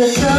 the